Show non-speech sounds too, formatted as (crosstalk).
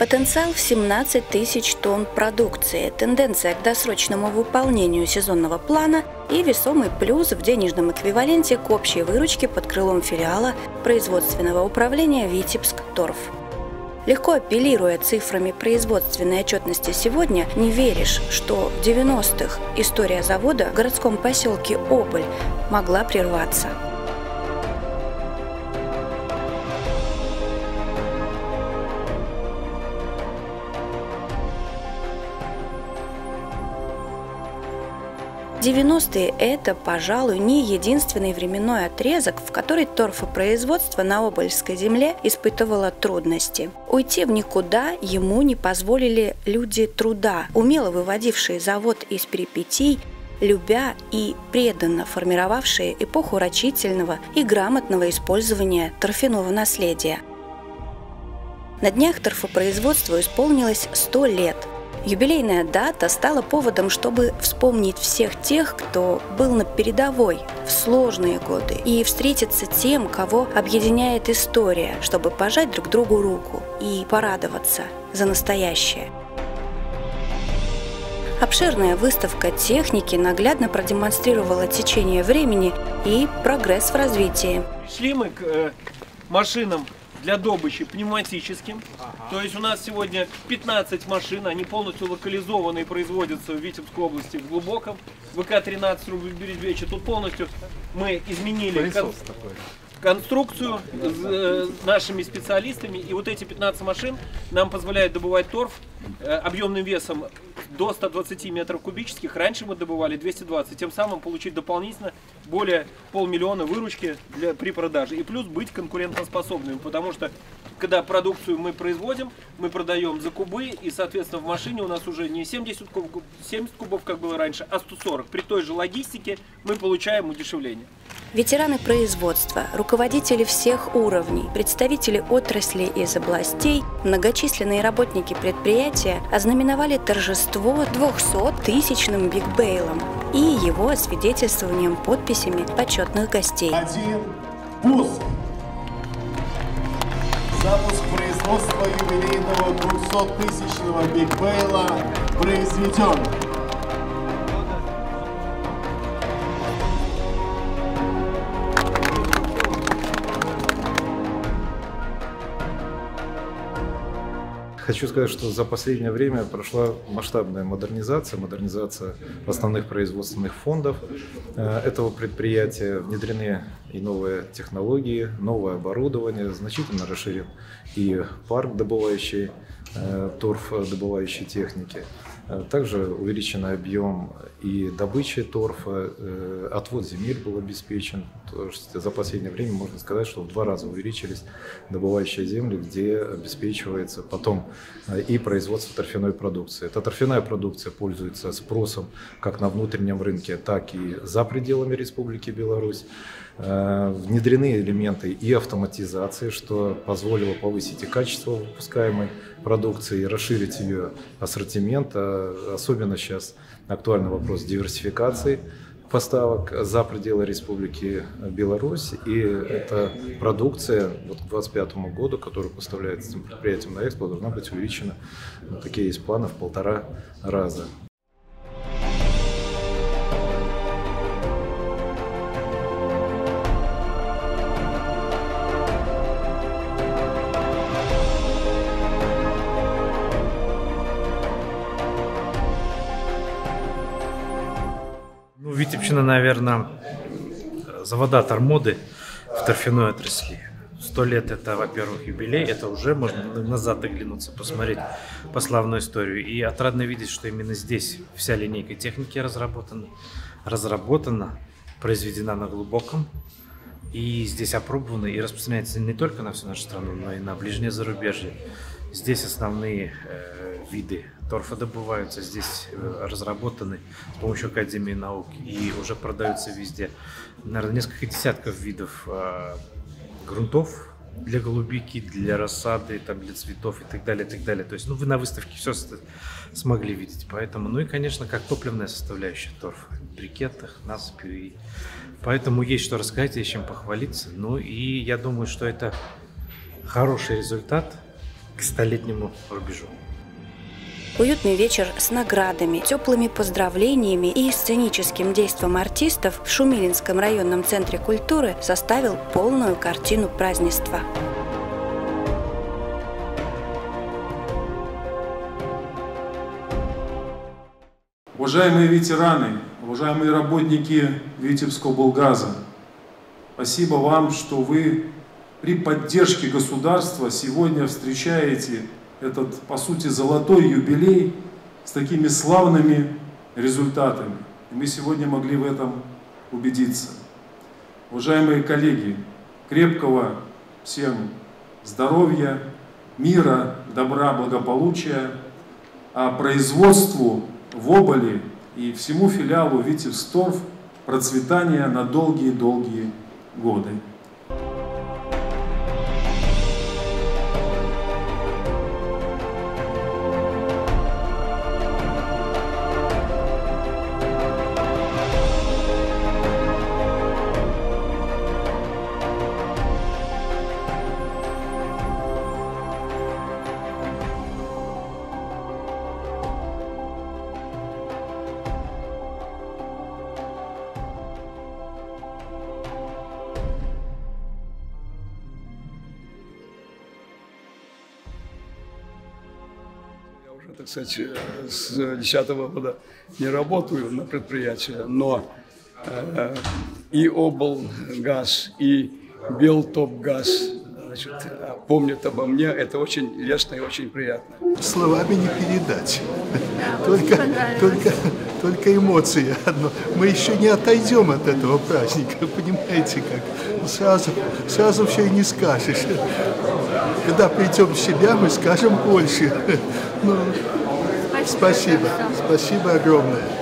Потенциал в 17 тысяч тонн продукции, тенденция к досрочному выполнению сезонного плана и весомый плюс в денежном эквиваленте к общей выручке под крылом филиала производственного управления «Витебск Торф». Легко апеллируя цифрами производственной отчетности сегодня, не веришь, что в 90-х история завода в городском поселке Ополь могла прерваться. 90-е – это, пожалуй, не единственный временной отрезок, в который торфопроизводство на Обольской земле испытывало трудности. Уйти в никуда ему не позволили люди труда, умело выводившие завод из перипетий, любя и преданно формировавшие эпоху рачительного и грамотного использования торфяного наследия. На днях торфопроизводству исполнилось 100 лет – Юбилейная дата стала поводом, чтобы вспомнить всех тех, кто был на передовой в сложные годы, и встретиться тем, кого объединяет история, чтобы пожать друг другу руку и порадоваться за настоящее. Обширная выставка техники наглядно продемонстрировала течение времени и прогресс в развитии. Шли мы к э, машинам для добычи пневматическим. Ага. То есть у нас сегодня 15 машин, они полностью локализованы и производятся в Витебской области в глубоком. ВК-13 Рубль Тут полностью мы изменили кон... конструкцию с э, нашими специалистами. И вот эти 15 машин нам позволяют добывать торф э, объемным весом до 120 метров кубических. Раньше мы добывали 220, тем самым получить дополнительно более полмиллиона выручки для, при продаже. И плюс быть конкурентоспособными, потому что когда продукцию мы производим, мы продаем за кубы, и, соответственно, в машине у нас уже не 70 кубов, 70 кубов, как было раньше, а 140. При той же логистике мы получаем удешевление. Ветераны производства, руководители всех уровней, представители отрасли из областей, многочисленные работники предприятия ознаменовали торжество 200-тысячным бигбейлом и его освидетельствованием подписями почетных гостей. Один пуск! Запуск производства юбилейного 200-тысячного бигбейла произведен. Хочу сказать, что за последнее время прошла масштабная модернизация, модернизация основных производственных фондов э, этого предприятия. Внедрены и новые технологии, новое оборудование, значительно расширен и парк добывающий, э, торф добывающей техники. Э, также увеличен объем и добычи торфа, э, отвод земель был обеспечен. За последнее время можно сказать, что в два раза увеличились добывающие земли, где обеспечивается потом э, и производство торфяной продукции. Эта торфяная продукция пользуется спросом как на внутреннем рынке, так и за пределами Республики Беларусь. Внедрены элементы и автоматизации, что позволило повысить и качество выпускаемой продукции, расширить ее ассортимент. Особенно сейчас актуальный вопрос диверсификации поставок за пределы Республики Беларусь. И эта продукция вот к 2025 году, которая поставляется этим предприятием на экспорт, должна быть увеличена, вот такие есть планы, в полтора раза. Витебщина, наверное, заводатор моды в торфяной отрасли. Сто лет это, во-первых, юбилей, это уже можно назад оглянуться, посмотреть по славную историю. И отрадно видеть, что именно здесь вся линейка техники разработана, разработана, произведена на глубоком, и здесь опробована и распространяется не только на всю нашу страну, но и на ближнее зарубежье. Здесь основные э, виды торфа добываются, здесь э, разработаны с помощью Академии наук и уже продаются везде. Наверное, несколько десятков видов э, грунтов для голубики, для рассады, там, для цветов и так далее, и так далее. То есть, ну, вы на выставке все смогли видеть. Поэтому, ну и, конечно, как топливная составляющая торфа, брикетах, насыпи. И поэтому есть что рассказать, есть чем похвалиться. Ну и я думаю, что это хороший результат – к столетнему рубежу. Уютный вечер с наградами, теплыми поздравлениями и сценическим действом артистов в Шумилинском районном центре культуры составил полную картину празднества. Уважаемые ветераны, уважаемые работники Витебского Булгаза, спасибо вам, что вы при поддержке государства сегодня встречаете этот, по сути, золотой юбилей с такими славными результатами. И мы сегодня могли в этом убедиться. Уважаемые коллеги, крепкого всем здоровья, мира, добра, благополучия, а производству в Оболе и всему филиалу Витевсторф процветания на долгие-долгие годы. Так сказать, э, с 2010 года не работаю на предприятии, но э, и облгаз, и Белтопгаз значит, помнят обо мне. Это очень лестно и очень приятно. Словами не передать. (laughs) Только, только, только эмоции. Но мы еще не отойдем от этого праздника, понимаете как? Сразу, сразу все и не скажешь. Когда придем в себя, мы скажем больше. Ну, спасибо, спасибо огромное.